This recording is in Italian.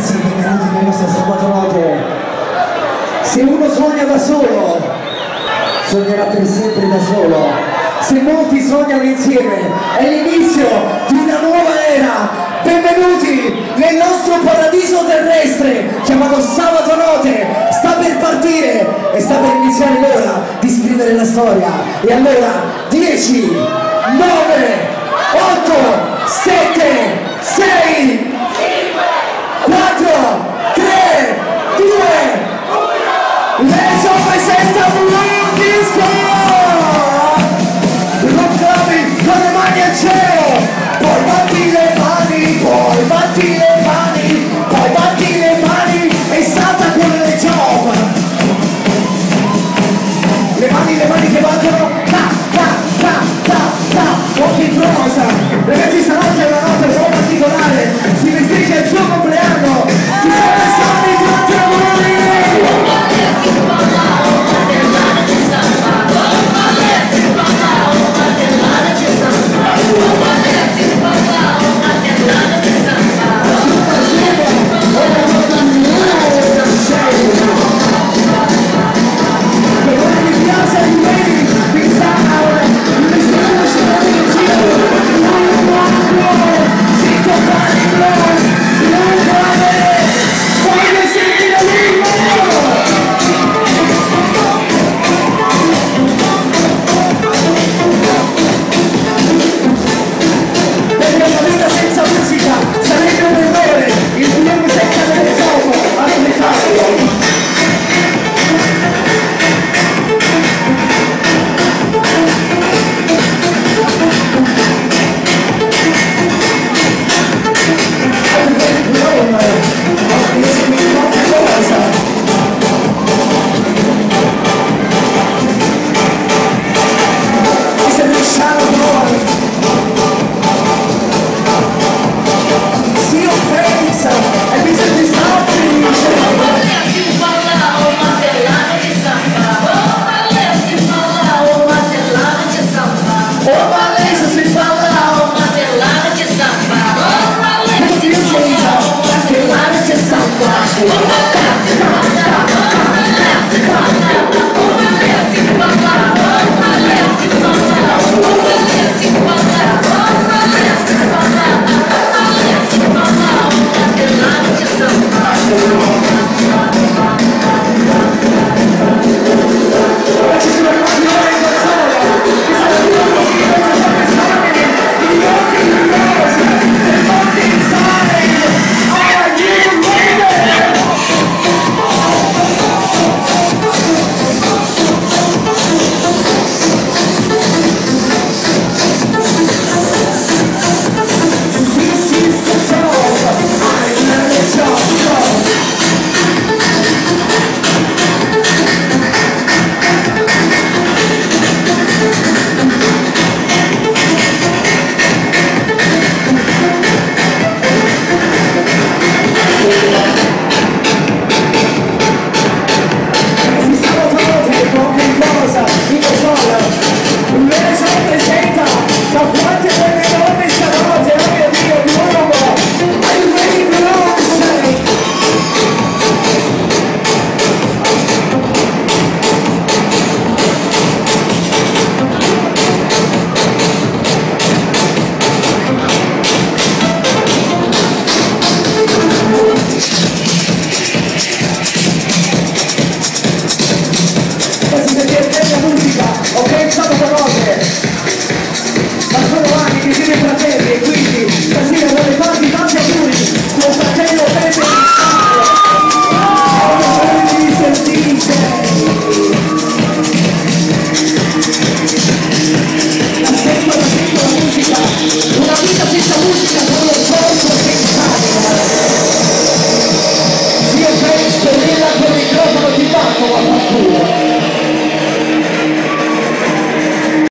ragazzi, benvenuti nella nostra sabato notte. Se uno sogna da solo, sognerà per sempre da solo. Se molti sognano insieme, è l'inizio di una nuova era. Benvenuti nel nostro paradiso terrestre chiamato Sabato Notte. Sta per partire e sta per iniziare l'ora di scrivere la storia. E allora 10, 9, までいけばあとさあ